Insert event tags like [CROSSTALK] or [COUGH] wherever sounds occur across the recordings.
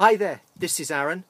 Hi there, this is Aaron.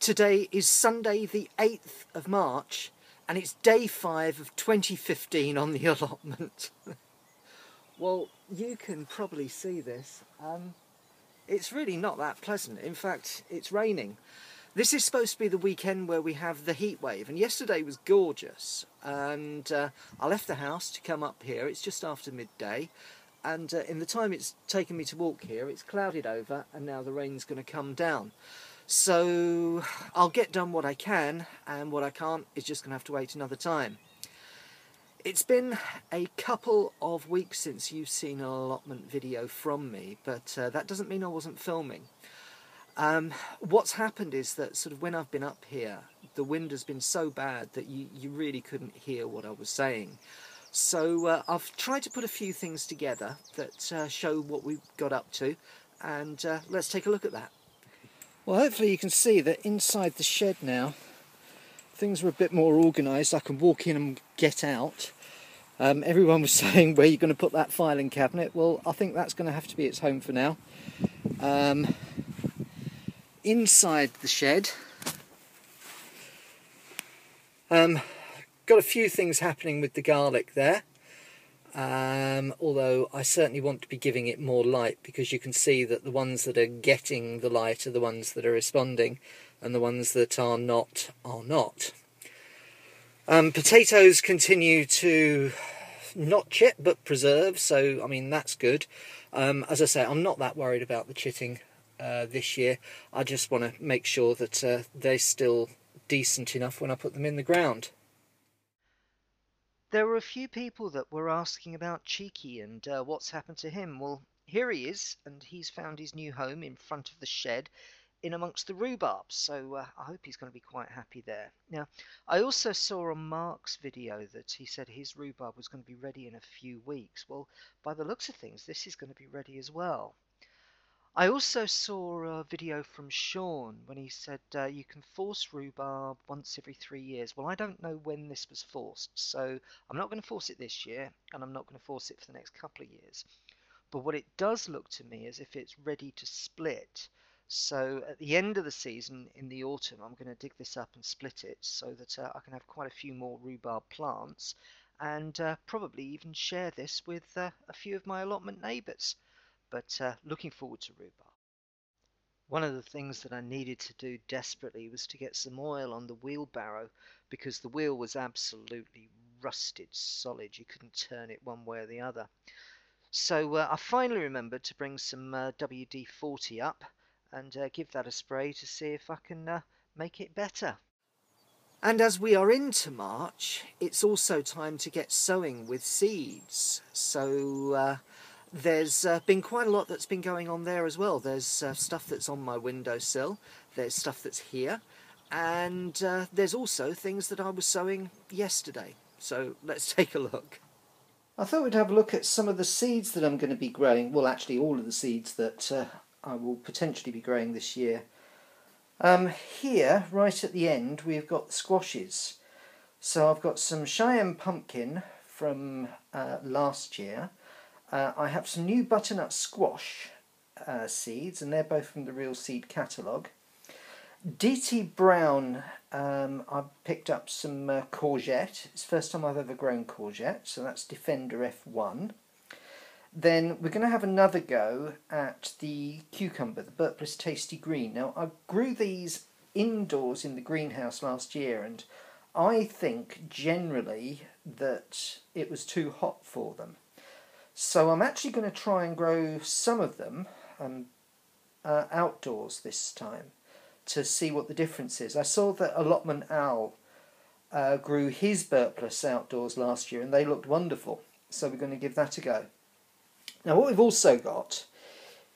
Today is Sunday the 8th of March and it's day 5 of 2015 on the [LAUGHS] allotment. well, you can probably see this. Um, it's really not that pleasant. In fact, it's raining. This is supposed to be the weekend where we have the heat wave and yesterday was gorgeous and uh, I left the house to come up here. It's just after midday and uh, in the time it's taken me to walk here it's clouded over and now the rain's going to come down. So I'll get done what I can and what I can't is just going to have to wait another time. It's been a couple of weeks since you've seen an allotment video from me but uh, that doesn't mean I wasn't filming. Um, what's happened is that sort of when I've been up here the wind has been so bad that you, you really couldn't hear what I was saying so uh, I've tried to put a few things together that uh, show what we've got up to and uh, let's take a look at that. Well hopefully you can see that inside the shed now things are a bit more organised. I can walk in and get out. Um, everyone was [LAUGHS] saying where you're going to put that filing cabinet. Well I think that's going to have to be its home for now. Um, inside the shed um, got a few things happening with the garlic there. Um, although I certainly want to be giving it more light because you can see that the ones that are getting the light are the ones that are responding and the ones that are not are not. Um, potatoes continue to not chit but preserve so I mean that's good. Um, as I say I'm not that worried about the chitting uh, this year. I just want to make sure that uh, they're still decent enough when I put them in the ground. There were a few people that were asking about Cheeky and uh, what's happened to him. Well, here he is, and he's found his new home in front of the shed in amongst the rhubarb, so uh, I hope he's going to be quite happy there. Now, I also saw on Mark's video that he said his rhubarb was going to be ready in a few weeks. Well, by the looks of things, this is going to be ready as well. I also saw a video from Sean when he said uh, you can force rhubarb once every three years. Well, I don't know when this was forced, so I'm not going to force it this year, and I'm not going to force it for the next couple of years. But what it does look to me as if it's ready to split. So at the end of the season in the autumn, I'm going to dig this up and split it so that uh, I can have quite a few more rhubarb plants and uh, probably even share this with uh, a few of my allotment neighbours but uh, looking forward to rhubarb. One of the things that I needed to do desperately was to get some oil on the wheelbarrow because the wheel was absolutely rusted solid. You couldn't turn it one way or the other. So uh, I finally remembered to bring some uh, WD-40 up and uh, give that a spray to see if I can uh, make it better. And as we are into March, it's also time to get sowing with seeds. So uh, there's uh, been quite a lot that's been going on there as well. There's uh, stuff that's on my windowsill, there's stuff that's here, and uh, there's also things that I was sowing yesterday. So let's [LAUGHS] take a look. I thought we'd have a look at some of the seeds that I'm going to be growing. Well, actually, all of the seeds that uh, I will potentially be growing this year. Um, here, right at the end, we've got squashes. So I've got some Cheyenne pumpkin from uh, last year. Uh, I have some new butternut squash uh, seeds, and they're both from the Real Seed catalogue. DT Brown, um, I picked up some uh, courgette. It's the first time I've ever grown courgette, so that's Defender F1. Then we're going to have another go at the cucumber, the Burpless Tasty Green. Now, I grew these indoors in the greenhouse last year, and I think generally that it was too hot for them. So I'm actually going to try and grow some of them um, uh, outdoors this time to see what the difference is. I saw that Allotment Owl uh, grew his Burpless outdoors last year and they looked wonderful. So we're going to give that a go. Now what we've also got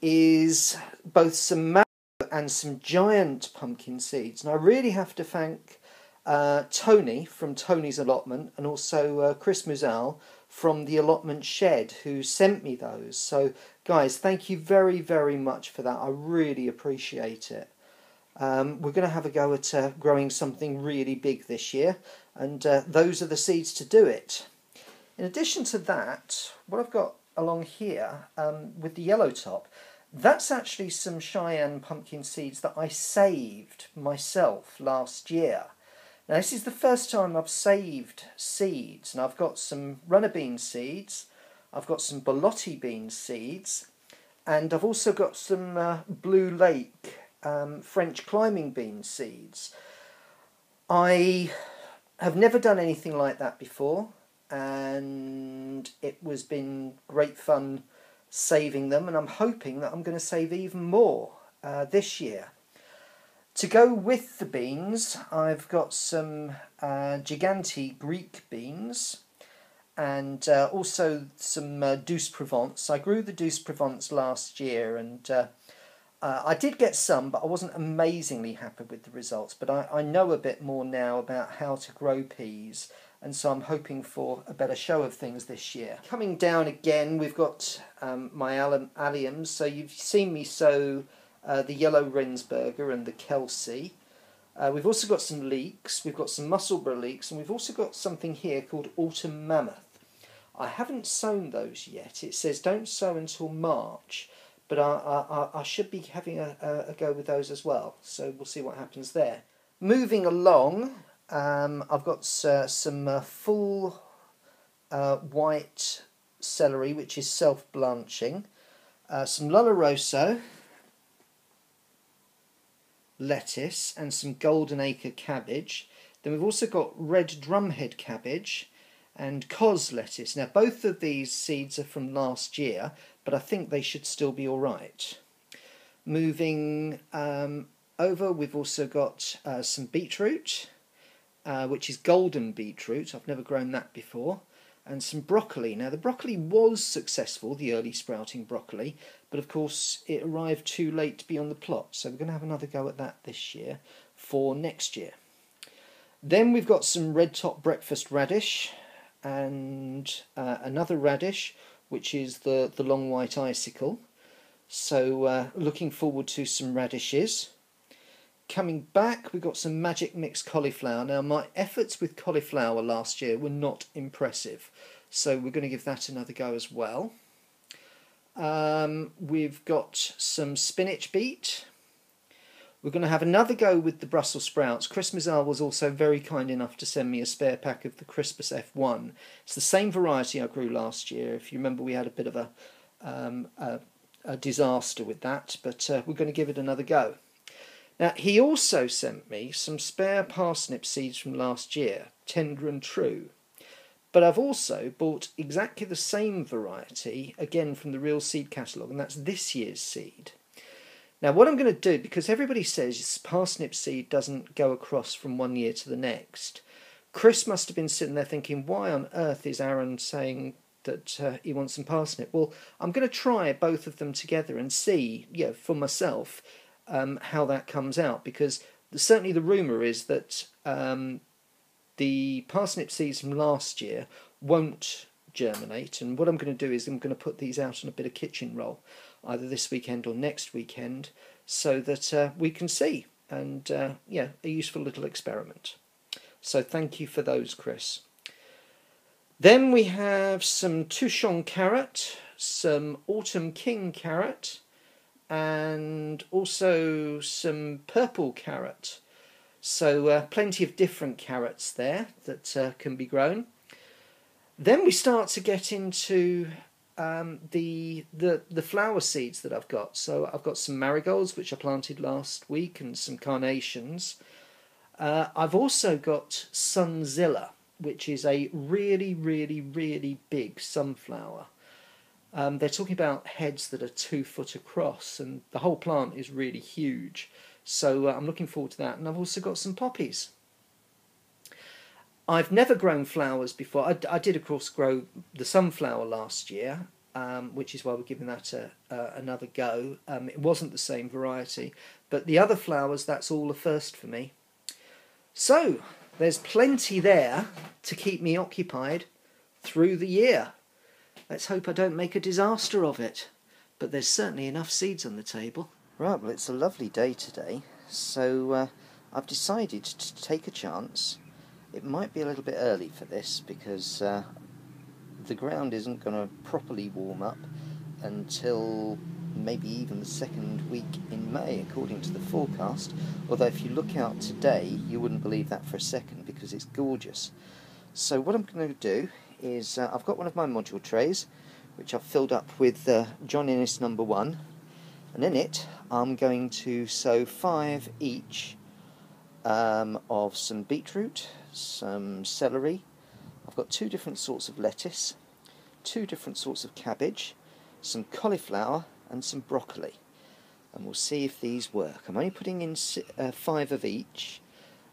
is both some marrow and some giant pumpkin seeds. And I really have to thank uh, Tony from Tony's Allotment and also uh, Chris Musal from the allotment shed who sent me those. So, guys, thank you very, very much for that. I really appreciate it. Um, we're going to have a go at uh, growing something really big this year, and uh, those are the seeds to do it. In addition to that, what I've got along here um, with the yellow top, That's actually some Cheyenne pumpkin seeds that I saved myself last year. Now, this is the first time I've saved seeds, and I've got some runner bean seeds, I've got some Borlotti bean seeds, and I've also got some uh, Blue Lake um, French climbing bean seeds. I have never done anything like that before, and it was been great fun saving them, and I'm hoping that I'm going to save even more uh, this year. To go with the beans, I've got some uh, Giganti Greek beans and uh, also some uh, Douce Provence. I grew the Douce Provence last year and uh, uh, I did get some, but I wasn't amazingly happy with the results. But I, I know a bit more now about how to grow peas and so I'm hoping for a better show of things this year. Coming down again, we've got um, my alliums. So you've seen me sow uh, the yellow Rijnsburger and the Kelsae. Uh, we've also got some leeks, we've got some Musselburgh leeks, and we've also got something here called Autumn Mammoth. I haven't sown those yet. It says don't sow until March, but I, I, I should be having a, a, go with those as well. So we'll see what happens there. Moving along, um, I've got uh, some uh, full uh, white celery, which is self-blanching, some Rosso, lettuce and some golden acre cabbage. Then we've also got red drumhead cabbage and cos lettuce. Now both of these seeds are from last year, but I think they should still be alright. Moving um, over, we've also got uh, some beetroot, uh, which is golden beetroot. I've never grown that before. And some broccoli. Now the broccoli was successful, the early sprouting broccoli, but of course it arrived too late to be on the plot. So we're going to have another go at that this year for next year. Then we've got some red top breakfast radish and uh, another radish, which is the, the long white icicle. So uh, looking forward to some radishes. Coming back, We've got some Magic Mix cauliflower. Now, my efforts with cauliflower last year were not impressive, so we're going to give that another go as well. Um, we've got some spinach beet. We're going to have another go with the Brussels sprouts. Chris Mizal was also very kind enough to send me a spare pack of the Crispus F1. It's the same variety I grew last year. If you remember, we had a bit of a, um, a, a disaster with that, but uh, we're going to give it another go. Now, he also sent me some spare parsnip seeds from last year, tender and true. But I've also bought exactly the same variety, again from the Real Seed Catalogue, and that's this year's seed. Now, what I'm going to do, because everybody says parsnip seed doesn't go across from one year to the next, Chris must have been sitting there thinking, why on earth is Aaron saying that uh, he wants some parsnip? Well, I'm going to try both of them together and see, yeah, for myself, um, how that comes out because certainly the rumour is that um, the parsnip seeds from last year won't germinate and what I'm going to do is I'm going to put these out on a bit of kitchen roll either this weekend or next weekend so that uh, we can see and uh, yeah a useful little experiment so thank you for those Chris then we have some Touchon carrot some Autumn King carrot and also some purple carrot. So uh, plenty of different carrots there that uh, can be grown. Then we start to get into um, the, the the flower seeds that I've got. So I've got some marigolds which I planted last week and some carnations. Uh, I've also got Sunzilla, which is a really, really, really big sunflower. Um, they're talking about heads that are two foot across, and the whole plant is really huge. So uh, I'm looking forward to that. And I've also got some poppies. I've never grown flowers before. I, I did, of course, grow the sunflower last year, um, which is why we're giving that a, another go. Um, it wasn't the same variety, but the other flowers, that's all the first for me. So there's plenty there to keep me occupied through the year. Let's hope I don't make a disaster of it. But there's certainly enough seeds on the table. Right, well, it's a lovely day today, so uh, I've decided to take a chance. It might be a little bit early for this because uh, the ground isn't going to properly warm up until maybe even the second week in May, according to the forecast. Although, if you look out today, you wouldn't believe that for a second because it's gorgeous. So, what I'm going to do is uh, I've got one of my module trays which I've filled up with uh, John Innes number one, and in it I'm going to sow five each um, of some beetroot, some celery. I've got two different sorts of lettuce, two different sorts of cabbage, some cauliflower, and some broccoli. And we'll see if these work. I'm only putting in uh, five of each.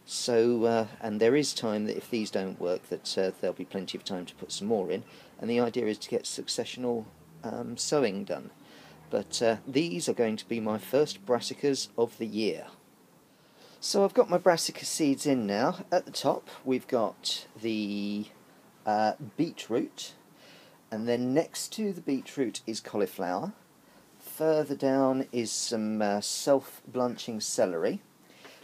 So, uh, and there is time that if these don't work, that uh, there'll be plenty of time to put some more in. And the idea is to get successional um, sowing done. But uh, these are going to be my first brassicas of the year. So I've got my brassica seeds in now. At the top we've got the uh, beetroot, and then next to the beetroot is cauliflower. Further down is some uh, self-blanching celery.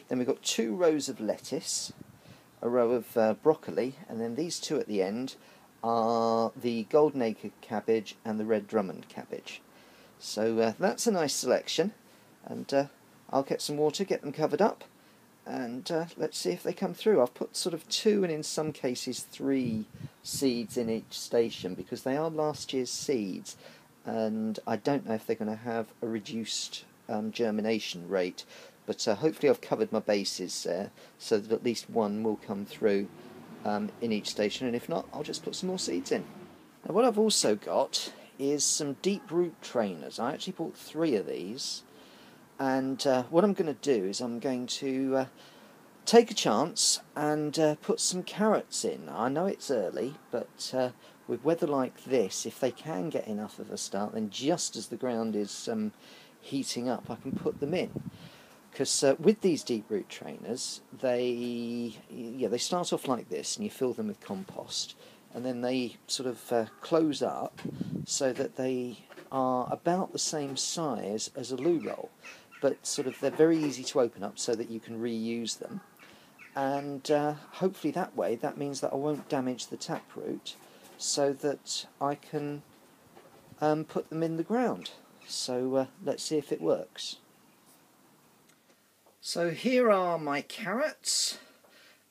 Then we've got two rows of lettuce, a row of uh, broccoli, and then these two at the end are the golden acre cabbage and the red Drummond cabbage. So uh, that's a nice selection, and uh, I'll get some water, get them covered up, and uh, let's see if they come through. I've put sort of two and in some cases three seeds in each station because they are last year's seeds and I don't know if they're going to have a reduced um, germination rate but uh, hopefully I've covered my bases there so that at least one will come through um, in each station and if not I'll just put some more seeds in. Now what I've also got is some deep root trainers. I actually bought three of these and uh, what I'm going to do is I'm going to uh, take a chance and uh, put some carrots in. I know it's early, but uh, with weather like this, if they can get enough of a start, then just as the ground is um, heating up, I can put them in. Because uh, with these deep root trainers, they yeah they start off like this, and you fill them with compost, and then they sort of uh, close up so that they are about the same size as a loo roll but sort of they're very easy to open up so that you can reuse them. And uh, hopefully that way, that means that I won't damage the taproot so that I can um, put them in the ground. So uh, let's see if it works. So here are my carrots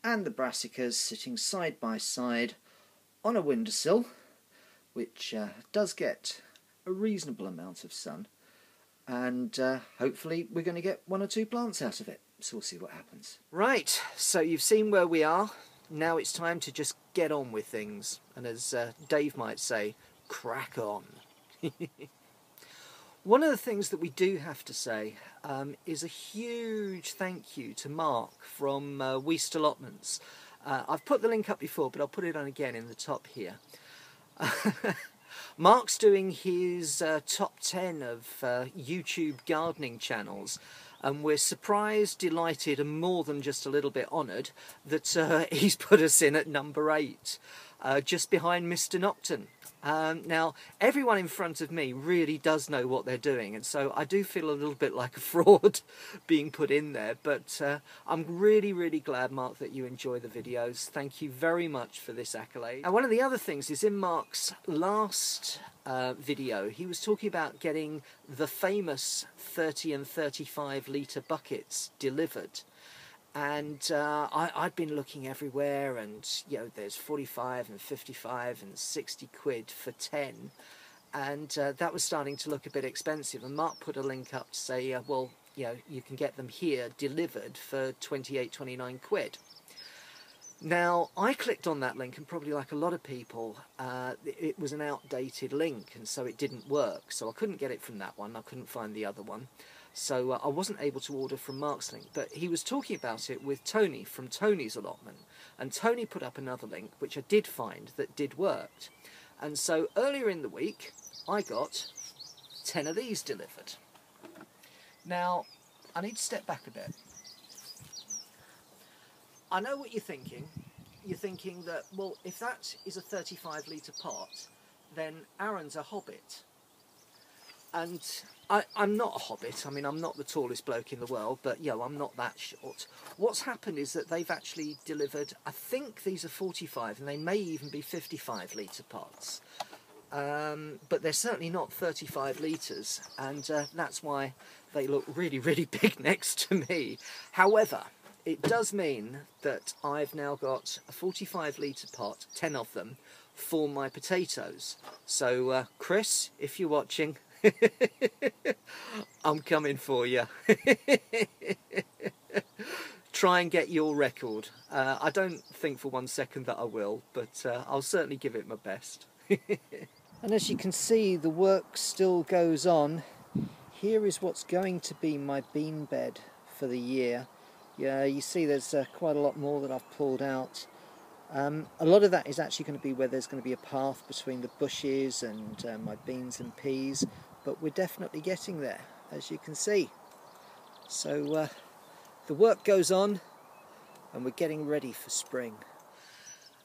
and the brassicas sitting side by side on a windowsill, which uh, does get a reasonable amount of sun and uh, hopefully we're going to get one or two plants out of it. So we'll see what happens. Right, so you've seen where we are. Now it's time to just get on with things. And as uh, Dave might say, crack on. [LAUGHS] One of the things that we do have to say um, is a huge thank you to Mark from uh, Weaste Allotments. Uh, I've put the link up before, but I'll put it on again in the top here. [LAUGHS] Mark's doing his uh, top 10 of uh, YouTube gardening channels, and we're surprised, delighted, and more than just a little bit honoured that uh, [LAUGHS] he's put us in at number 8, uh, just behind Mr. Nocton. Um, now, everyone in front of me really does know what they're doing, and so I do feel a little bit like a [LAUGHS] fraud being put in there, but uh, I'm really, really glad, Mark, that you enjoy the videos. Thank you very much for this accolade. And one of the other things is in Mark's last uh, video, he was talking about getting the famous 30 and 35 litre buckets delivered and uh, I, I'd been looking everywhere and you know there's 45 and 55 and 60 quid for 10 and uh, that was starting to look a bit expensive. And Mark put a link up to say uh, well you know you can get them here delivered for 28 29 quid. Now I clicked on that link and probably like a lot of people uh, it was an outdated link and so it didn't work. So I couldn't get it from that one. I couldn't find the other one so uh, I wasn't able to order from Mark's link, but he was talking about it with Tony from Tony's allotment. And Tony put up another link, which I did find that did work. And so earlier in the week, I got 10 of these delivered. Now, I need to step back a bit. I know what you're thinking. You're thinking that, well, if that is a 35 litre pot, then Aaron's a hobbit. And I, am not a hobbit. I mean, I'm not the tallest bloke in the world, but yeah, I'm not that short. What's happened is that they've actually delivered. I think these are 45, and they may even be 55 litre pots. um, but they're certainly not 35 litres, and uh, that's why they look really, really [LAUGHS] big next to me. However, it does mean that I've now got a 45 litre pot, 10 of them, for my potatoes. So, uh, Chris, if you're watching, [LAUGHS] I'm coming for you. [LAUGHS] Try and get your record. Uh, I don't think for one second that I will, but uh, I'll certainly give it my best. [LAUGHS] and as you can see, the work still goes on. Here is what's going to be my bean bed for the year. Yeah, you see there's uh, quite a lot more that I've pulled out. Um, a lot of that is actually going to be where there's going to be a path between the bushes and uh, my beans and peas, but we're definitely getting there, as you can see. So uh, the work goes on and we're getting ready for spring.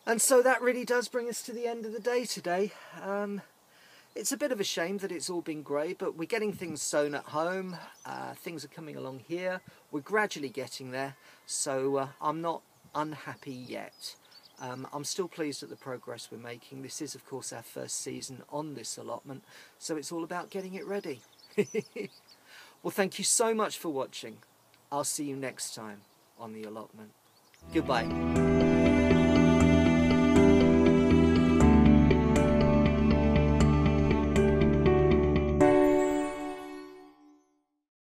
And so that really does bring us to the end of the day today. Um, it's a bit of a shame that it's all been grey, but we're getting things sown at home. Uh, things are coming along here. We're gradually getting there, so uh, I'm not unhappy yet. Um, I'm still pleased at the progress we're making. This is, of course, our first season on this allotment, so it's all about getting it ready. [LAUGHS] well, thank you so much for watching. I'll see you next time on the allotment. Goodbye.